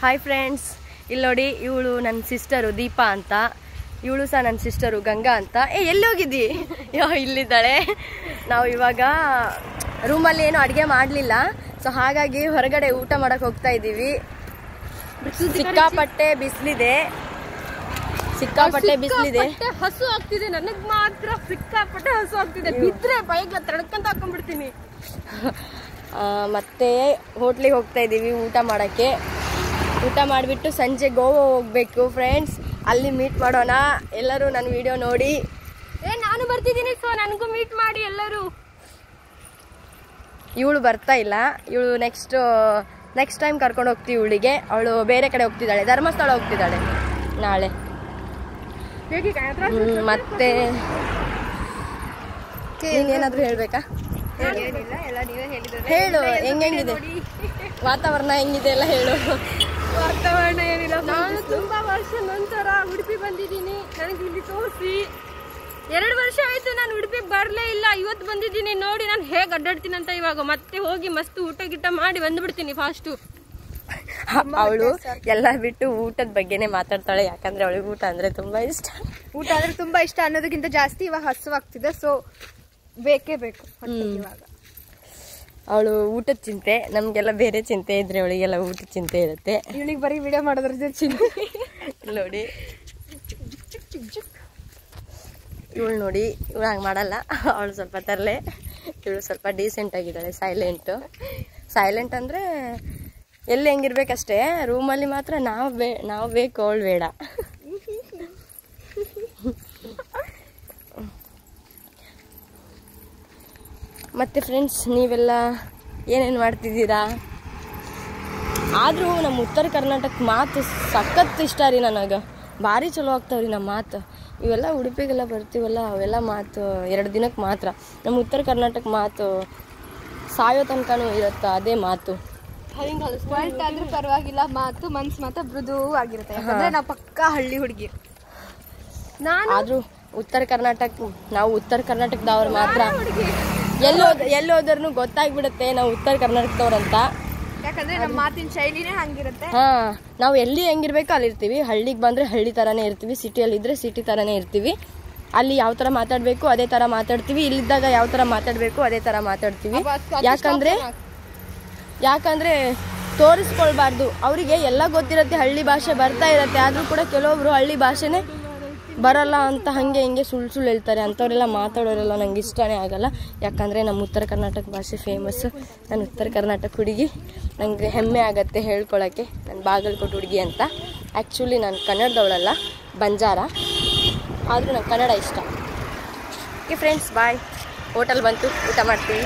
Hi friends ಇಲ್ಲಿ ನೋಡಿ ಇವಳು ನನ್ನ ಸಿಸ್ಟರು ದೀಪಾ ಅಂತ. ಇವಳು ಸಹ ನನ್ನ ಸಿಸ್ಟರು ಗಂಗಾ ಅಂತ. ಏ ಎಲ್ಲಿ ಹೋಗಿದ್ದಿ ಯೋ ಇಲ್ಲಿದ್ದಾಳೆ. ನಾವು ಇವಾಗ ರೂಮಲ್ಲಿ ಏನು ಅಡುಗೆ ಮಾಡಲಿಲ್ಲ. ಸೊ ಹಾಗಾಗಿ ಹೊರಗಡೆ ಊಟ ಮಾಡಕ್ಕೆ ಹೋಗ್ತಾ ಇದ್ದೀವಿ. ಸಿಕ್ಕಾಪಟ್ಟೆ ಬಿಸಿಲಿದೆ. ಸಿಕ್ಕಾಪಟ್ಟೆ ಬಿಸಿಲಿದೆ. ಹಸು ಆಗ್ತಿದೆ. ನನಗೆ ಮಾತ್ರ ಸಿಕ್ಕಾಪಟ್ಟೆ ಹಸು ಆಗ್ತಿದೆ. ಬಿದ್ರೆ ಬೈಕ್ಲ ತಡ್ಕಂತ ಹಾಕೊಂಡ್ಬಿಡ್ತೀನಿ. ಮತ್ತೆ ಹೋಟ್ಲಿಗೆ ಹೋಗ್ತಾ ಇದ್ದೀವಿ ಊಟ ಮಾಡೋಕ್ಕೆ. ಊಟ ಮಾಡಿಬಿಟ್ಟು ಸಂಜೆ ಗೋವಾ ಹೋಗ್ಬೇಕು ಫ್ರೆಂಡ್ಸ್ ಅಲ್ಲಿ ಮೀಟ್ ಮಾಡೋಣ. ಎಲ್ಲರೂ ನನ್ನ ವಿಡಿಯೋ ನೋಡಿ. ಏ ನಾನು ಬರ್ತಿದ್ದೀನಿ ಸೊ ನನಗೂ ಮೀಟ್ ಮಾಡಿ ಎಲ್ಲರೂ. ಇವಳು ಬರ್ತಾ ಇಲ್ಲ. ಇವಳು ನೆಕ್ಸ್ಟ್ ನೆಕ್ಸ್ಟ್ ಟೈಮ್ ಕರ್ಕೊಂಡು ಹೋಗ್ತೀವಿ ಇವಳಿಗೆ. ಅವಳು ಬೇರೆ ಕಡೆ ಹೋಗ್ತಿದ್ದಾಳೆ. ಧರ್ಮಸ್ಥಳ ಹೋಗ್ತಿದ್ದಾಳೆ ನಾಳೆ. ಮತ್ತೆ ಏನಾದರೂ ಹೇಳ್ಬೇಕಾ? ಹೇಳು ಹೆಂಗೆಂಗಿದೆ ವಾತಾವರಣ ಹೆಂಗಿದೆ ಎಲ್ಲ ಹೇಳು. ವಾತಾವರಣ ಏನಿಲ್ಲ ನಾನು ತುಂಬಾ ವರ್ಷ ನಂತರ ಉಡುಪಿ ಬಂದಿದ್ದೀನಿ. ನನಗೆ ಇಲ್ಲಿ ತೋರಿಸಿ. ಎರಡು ವರ್ಷ ಆಯ್ತು ನಾನು ಉಡುಪಿ ಬರಲೇ ಇಲ್ಲ. ಇವತ್ತು ಬಂದಿದ್ದೀನಿ ನೋಡಿ ನಾನು ಹೇಗೆ ಅಡ್ಡಾಡ್ತೀನಿ ಅಂತ ಇವಾಗ. ಮತ್ತೆ ಹೋಗಿ ಮಸ್ತ್ ಊಟ ಗಿಟ್ಟ ಮಾಡಿ ಬಂದ್ಬಿಡ್ತೀನಿ ಫಾಸ್ಟು ಅವಳು ಎಲ್ಲ ಬಿಟ್ಟು ಊಟದ ಬಗ್ಗೆನೇ ಮಾತಾಡ್ತಾಳೆ. ಯಾಕಂದ್ರೆ ಅವಳಿಗೆ ಊಟ ಅಂದ್ರೆ ತುಂಬಾ ಇಷ್ಟ. ಊಟ ಅಂದ್ರೆ ತುಂಬಾ ಇಷ್ಟ ಅನ್ನೋದಕ್ಕಿಂತ ಜಾಸ್ತಿ ಇವಾಗ ಹಸುವಾಗ್ತಿದೆ. ಸೊ ಬೇಕೇ ಬೇಕು. ಇವಾಗ. ಅವಳು ಊಟದ ಚಿಂತೆ ನಮ್ಗೆಲ್ಲ ಬೇರೆ ಚಿಂತೆ ಇದ್ರೆ ಅವಳಿಗೆಲ್ಲ ಊಟದ ಚಿಂತೆ ಇರುತ್ತೆ. ಇವಳಿಗೆ ಬರೀ ವಿಡಿಯೋ ಮಾಡೋದ್ರ ಚಿಂತೆ. ನೋಡಿ. ಇವಳು ನೋಡಿ ಇವಳು ಹಂಗೆ ಮಾಡಲ್ಲ. ಅವಳು ಸ್ವಲ್ಪ ತರಲೆ. ಇವಳು ಸ್ವಲ್ಪ ಡೀಸೆಂಟ್ ಆಗಿದ್ದಾಳೆ ಸೈಲೆಂಟು ಸೈಲೆಂಟ್ ಅಂದರೆ ಎಲ್ಲಿ ಹೆಂಗಿರ್ಬೇಕಷ್ಟೇ. ರೂಮಲ್ಲಿ ಮಾತ್ರ ನಾವು ಬೇ ನಾವು ಬೇಕು ಅವಳು ಬೇಡ. ಮತ್ತೆ ಫ್ರೆಂಡ್ಸ್ ನೀವೆಲ್ಲ ಏನೇನು ಮಾಡ್ತಿದ್ದೀರಾ? ಆದರೂ ನಮ್ಮ ಉತ್ತರ ಕರ್ನಾಟಕ ಮಾತು ಸಖತ್ ಇಷ್ಟ ರೀ ನನಗೆ. ಭಾರಿ ಚಲೋ ಆಗ್ತಾವ್ರಿ ನಮ್ಮ ಮಾತು. ಇವೆಲ್ಲ ಉಡುಪಿಗೆಲ್ಲ ಬರ್ತೀವಲ್ಲ ಅವೆಲ್ಲ ಮಾತು ಎರಡು ದಿನಕ್ಕೆ ಮಾತ್ರ. ನಮ್ಮ ಉತ್ತರ ಕರ್ನಾಟಕ ಮಾತು ಸಾಯೋ ತನಕನೂ ಇರುತ್ತೆ ಅದೇ ಮಾತು. ಆದ್ರೂ ಪರವಾಗಿಲ್ಲ ಮಾತು ಮನ್ಸು ಮಾತ್ರ ಮೃದು ಆಗಿರುತ್ತೆ. ಯಾಕಂದ್ರೆ ನಾವು ಪಕ್ಕ ಹಳ್ಳಿ ಹುಡುಗಿ. ನಾನು ಆದರೂ ಉತ್ತರ ಕರ್ನಾಟಕ ನಾವು ಉತ್ತರ ಕರ್ನಾಟಕದವ್ರು ಮಾತ್ರ. ಎಲ್ಲೋದ್ ಎಲ್ಲೋದ್ರೂ ಗೊತ್ತಾಗ್ಬಿಡುತ್ತೆ ನಾವು ಉತ್ತರ ಕರ್ನಾಟಕದವ್ರಂತ. ಯಾಕಂದ್ರೆ ನಮ್ಮ ಮಾತಿನ ಶೈಲಿನೇ ಹಂಗಿರುತ್ತೆ. ಹಾ ನಾವು ಎಲ್ಲಿ ಹೆಂಗಿರ್ಬೇಕು ಅಲ್ಲಿ ಇರ್ತೀವಿ ಹಳ್ಳಿಗೆ ಬಂದ್ರೆ ಹಳ್ಳಿ ತರಾನೇ ಇರ್ತೀವಿ. ಸಿಟಿಯಲ್ಲಿ ಇದ್ರೆ ಸಿಟಿ ತರಾನೇ ಇರ್ತೀವಿ. ಅಲ್ಲಿ ಯಾವ ತರ ಮಾತಾಡ್ಬೇಕು ಅದೇ ತರ ಮಾತಾಡ್ತೀವಿ. ಇಲ್ಲಿದ್ದಾಗ ಯಾವ ತರ ಮಾತಾಡ್ಬೇಕು ಅದೇ ತರ ಮಾತಾಡ್ತೀವಿ. ಯಾಕಂದ್ರೆ ಯಾಕಂದ್ರೆ ತೋರಿಸ್ಕೊಳ್ಬಾರ್ದು. ಅವರಿಗೆ ಎಲ್ಲ ಗೊತ್ತಿರತ್ತೆ ಹಳ್ಳಿ ಭಾಷೆ ಬರ್ತಾ ಇರತ್ತೆ. ಆದ್ರೂ ಕೂಡ ಕೆಲವೊಬ್ರು ಹಳ್ಳಿ ಭಾಷೆನೇ ಬರಲ್ಲ ಅಂತ ಹಾಗೆ ಹಿಂಗೆ ಸುಳ್ಳು ಸುಳ್ಳು ಹೇಳ್ತಾರೆ. ಅಂಥವರೆಲ್ಲ ಮಾತಾಡೋರೆಲ್ಲ ನಂಗೆ ಇಷ್ಟನೇ ಆಗಲ್ಲ. ಯಾಕಂದರೆ ನಮ್ಮ ಉತ್ತರ ಕರ್ನಾಟಕ ಭಾಷೆ ಫೇಮಸ್ ನಾನು ಉತ್ತರ ಕರ್ನಾಟಕ ಹುಡುಗಿ. ನನಗೆ ಹೆಮ್ಮೆ ಆಗತ್ತೆ ಹೇಳ್ಕೊಳ್ಳೋಕ್ಕೆ ನಾನು ಬಾಗಲಕೋಟೆ ಹುಡುಗಿ ಅಂತ. ಆ್ಯಕ್ಚುಲಿ ನಾನು ಕನ್ನಡದವಳಲ್ಲ, ಬಂಜಾರ. ಆದರೂ ನಂಗೆ ಕನ್ನಡ ಇಷ್ಟ. ಓಕೆ ಫ್ರೆಂಡ್ಸ್ ಬಾಯ್ ಹೋಟೆಲ್ ಬಂತು, ಊಟ ಮಾಡ್ತೀವಿ